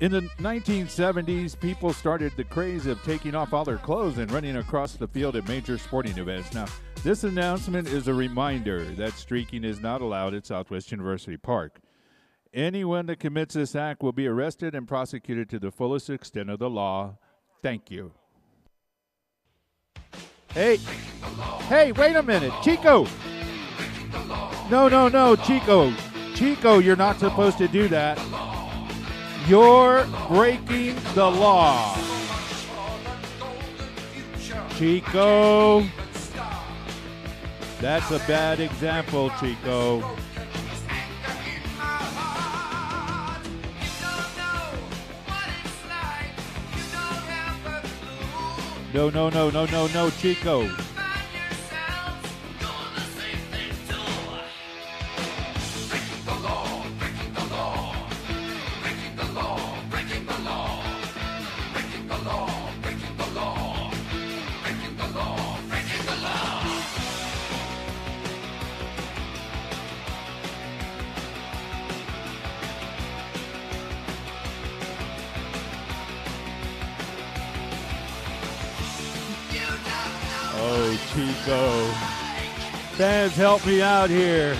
In the 1970s, people started the craze of taking off all their clothes and running across the field at major sporting events. Now, this announcement is a reminder that streaking is not allowed at Southwest University Park. Anyone that commits this act will be arrested and prosecuted to the fullest extent of the law. Thank you. Hey, hey, wait a minute, Chico. No, no, no, Chico. Chico, you're not supposed to do that. You're breaking the law. Chico. That's a bad example, Chico. No, no, no, no, no, no, Chico. Oh, Chico. Fans, help me out here.